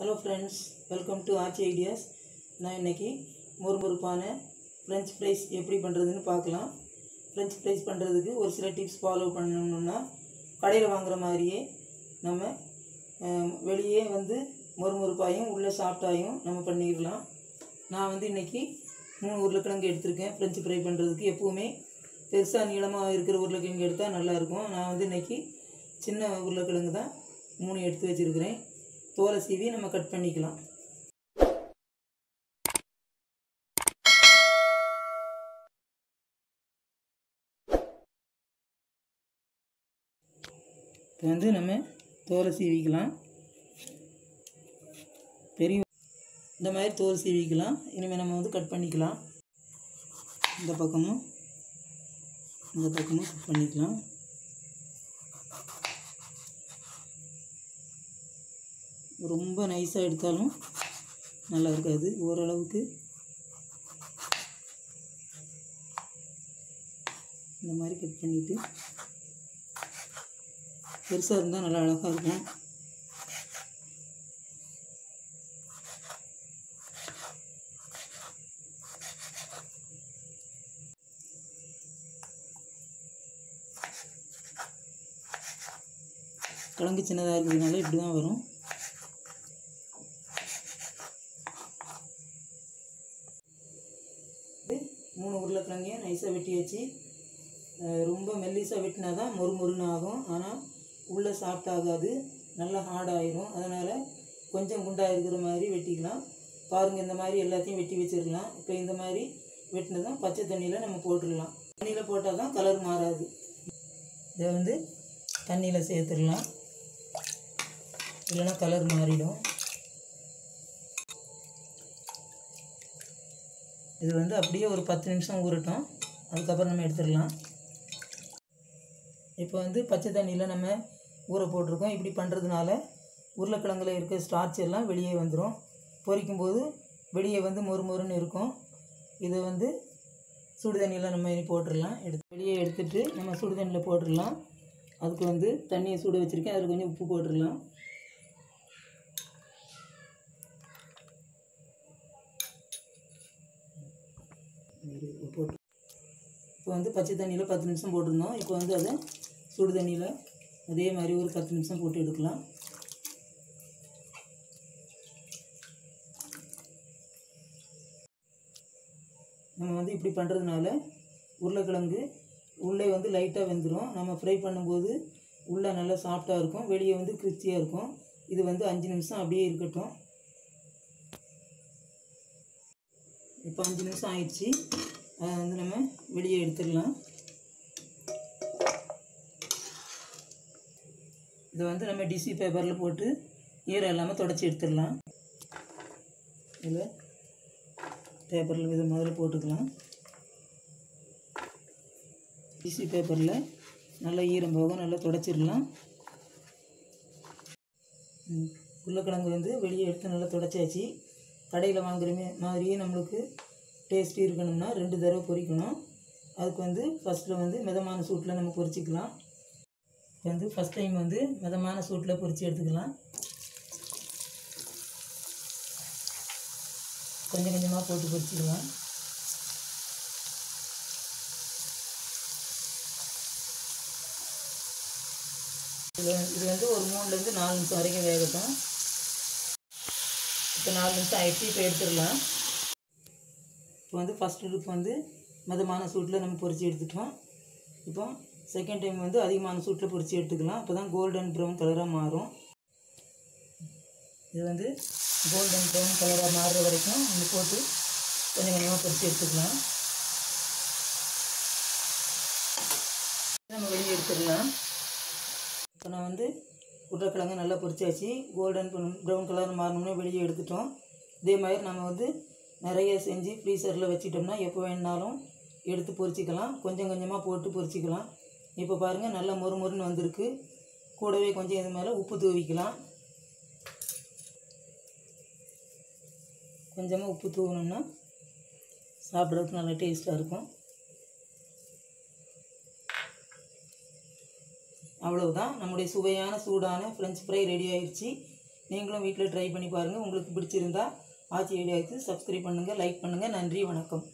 Hello friends welcome to Aachi ideas நான் இன்றைக்கி முறுமுறுப்பான French fries எப்படி பண்ணுறதுன்னு பார்க்கலாம். ஃப்ரெஞ்ச் ஃப்ரைஸ் பண்ணுறதுக்கு ஒரு சில டிப்ஸ் ஃபாலோ பண்ணணும்னா கடையில் வாங்குற மாதிரியே நம்ம வெளியே வந்து முறுமுறுப்பாயும் உள்ளே சாஃப்டாயும் நம்ம பண்ணிடலாம். நான் வந்து இன்றைக்கி மூணு உருளைக்கிழங்கு எடுத்திருக்கேன். ஃப்ரெஞ்ச் ஃப்ரை பண்ணுறதுக்கு எப்போவுமே பெருசாக நீளமாக இருக்கிற உருளைக்கிழங்கு எடுத்தால் நல்லாயிருக்கும் நான் வந்து இன்றைக்கி சின்ன உருளைக்கிழங்கு தான் மூணு எடுத்து வச்சுருக்கிறேன். தோலை சீவி நம்ம கட் பண்ணிக்கலாம். இப்போ வந்து நம்ம தோலை சீவிக்கலாம். பெரிய இந்த மாதிரி தோல் சீவிக்கலாம். இனிமேல் நம்ம வந்து கட் பண்ணிக்கலாம். இந்த பக்கமும் இந்த பக்கமும் கட் பண்ணிக்கலாம். ரொம்ப நைஸாக எடுத்தாலும் நல்லா இருக்காது ஓரளவுக்கு. இந்த மாதிரி கட் பண்ணிவிட்டு பெருசாக இருந்தால் நல்லா அழகாக இருக்கும். கிழங்கு சின்னதாக இருக்கிறதுனால இப்படி தான் வரும். மூணு உருளைக்கிழங்கையும் நைஸாக வெட்டி வச்சு ரொம்ப மெல்லிசாக வெட்டினா தான் மொறு மொறுன்னு ஆகும். ஆனால் உள்ளே சாஃப்ட் ஆகாது நல்லா ஹார்ட் ஆயிரும். அதனால் கொஞ்சம் குண்டாக இருக்கிற மாதிரி வெட்டிக்கலாம். பாருங்கள் இந்த மாதிரி எல்லாத்தையும் வெட்டி வச்சிடலாம். இப்போ இந்த மாதிரி வெட்டினதும் பச்சை தண்ணியில் நம்ம போட்டுடலாம். தண்ணியில் போட்டால் தான் கலர் மாறாது. இதை வந்து தண்ணியில் சேர்த்துடலாம். இல்லைன்னா கலர் மாறிடும். இது வந்து அப்படியே ஒரு பத்து நிமிஷம் ஊறட்டும். அதுக்கப்புறம் நம்ம எடுத்துடலாம். இப்போ வந்து பச்சை தண்ணியில் நம்ம ஊற போட்டிருக்கோம். இப்படி பண்ணுறதுனால உருளைக்கிழங்கில் இருக்க ஸ்டார்ச் எல்லாம் வெளியே வந்துடும் பொரிக்கும் போது வெளியே வந்து மொறு மொறுன்னு இருக்கும். இதை வந்து சுடுதண்ணியில் நம்ம இனி போட்டுடலாம். எடுத்து வெளியே எடுத்துகிட்டு நம்ம சுடுதண்ணியில் போட்டுடலாம். அதுக்கு வந்து தண்ணியை சுட வச்சுருக்கேன். அதில் கொஞ்சம் உப்பு போட்டுடலாம். போட்டு இப்போ வந்து பச்சை தண்ணியில் பத்து நிமிஷம் போட்டிருந்தோம். இப்போ வந்து அதை சுடு தண்ணியில் அதே மாதிரி ஒரு பத்து நிமிஷம் போட்டு எடுக்கலாம். நம்ம வந்து இப்படி பண்ணுறதுனால உருளைக்கிழங்கு உள்ளே வந்து லைட்டாக வெந்துடும் நம்ம ஃப்ரை பண்ணும்போது உள்ளே நல்லா சாஃப்டாக இருக்கும். வெளியே வந்து கிறிஸ்பியாக இருக்கும். இது வந்து அஞ்சு நிமிஷம் அப்படியே இருக்கட்டும். இப்போ அஞ்சு நிமிஷம் ஆயிடுச்சு. அதை வந்து நம்ம வெளியே எடுத்துடலாம். இதை வந்து நம்ம டிசி பேப்பரில் போட்டு ஈரம் இல்லாமல் தொடச்சி எடுத்துடலாம். இதில் பேப்பரில் இது முதல்ல போட்டுக்கலாம். டிசி பேப்பரில் நல்லா ஈரம் போக நல்லா தொடச்சிடலாம். உருளைக்கிழங்கு வந்து வெளியே எடுத்து நல்லா தொடச்சாச்சு. கடையில் வாங்குற மாதிரியே நம்மளுக்கு டேஸ்ட்டு இருக்கணும்னா ரெண்டு தடவை பொரிக்கணும். அதுக்கு வந்து ஃபஸ்ட்டில் வந்து மிதமான சூட்டில் நம்ம பொரிச்சிக்கலாம். இப்போ வந்து ஃபஸ்ட் டைம் வந்து மிதமான சூட்டில் பொரித்து எடுத்துக்கலாம். கொஞ்சம் கொஞ்சமாக போட்டு பொரிச்சிக்கலாம். இது இது வந்து ஒரு மூணுலேருந்து நாலு நிமிஷம் வரைக்கும் வேகட்டும். இப்போ நாலு நிமிஷம் ஆகிடுச்சு இப்போ எடுத்துடலாம். இப்போ வந்து ஃபஸ்ட் ட்ரிப் வந்து மிதமான சூட்டில் நம்ம பொறிச்சு எடுத்துட்டோம். இப்போ செகண்ட் டைம் வந்து அதிகமான சூட்டில் பொறிச்சு எடுத்துக்கலாம். அப்போ தான் கோல்டன் ப்ரௌன் கலராக மாறும். இது வந்து கோல்டன் ப்ரௌன் கலராக மாறுற வரைக்கும் நம்ம போட்டு கொஞ்சம் கொஞ்சமாக பொறிச்சு எடுத்துக்கலாம். நம்ம வெளியே எடுத்துடலாம். இப்போ நான் வந்து உருளைக்கிழங்கு நல்லா பொரிச்சாச்சு. கோல்டன் ப்ரௌன் கலர் மாறணும்னா வெளியே எடுத்துட்டோம். இதே மாதிரி நம்ம வந்து நிறைய செஞ்சு ஃப்ரீசரில் வச்சுட்டோம்னா எப்போ வேணுனாலும் எடுத்து பொரிச்சிக்கலாம். கொஞ்சம் கொஞ்சமாக போட்டு பொரிச்சிக்கலாம். இப்போ பாருங்கள் நல்லா மொறு மொறுன்னு வந்திருக்கு. கூடவே கொஞ்சம் இது மேலே உப்பு தூவிக்கலாம். கொஞ்சமாக உப்பு தூவணும்னா சாப்பிட்றதுக்கு நல்லா டேஸ்ட்டாக இருக்கும். அவ்வளவுதான். நம்முடைய சுவையான சூடான ஃப்ரெஞ்ச் ஃப்ரை ரெடி ஆயிடுச்சு நீங்களும் வீட்டில் ட்ரை பண்ணி பாருங்கள் உங்களுக்கு பிடிச்சிருந்தா ஆச்சி ஆகிடுச்சு சப்ஸ்கிரைப் பண்ணுங்கள் லைக் பண்ணுங்கள் நன்றி வணக்கம்.